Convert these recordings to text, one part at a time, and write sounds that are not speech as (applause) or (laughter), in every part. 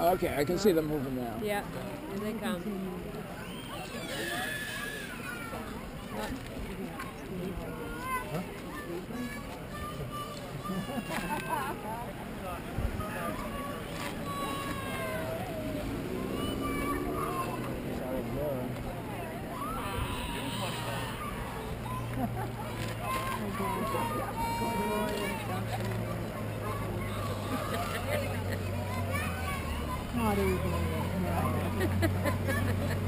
Okay, I can see them moving now. Yeah, here they come. (laughs) Not even. How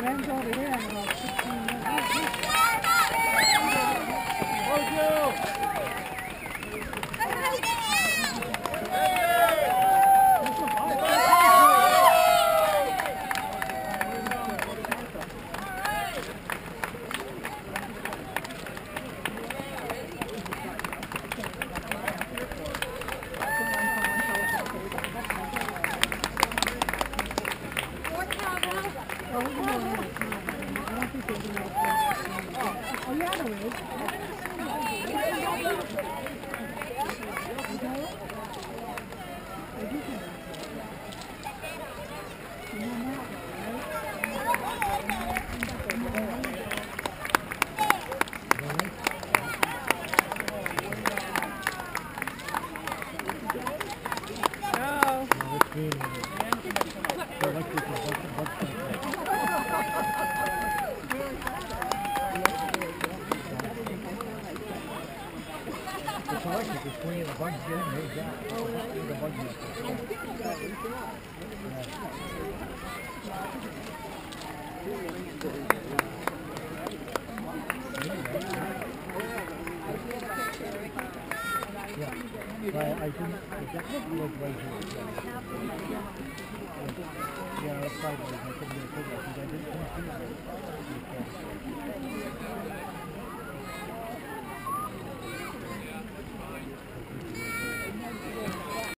咱来给你挑随便你 Oh, It's electric, it's clean, the bugs get in, they're down. The bugs get in. Yeah, but I think, I definitely was right here. Yeah, that's sideways, I couldn't get a picture, because I didn't see it.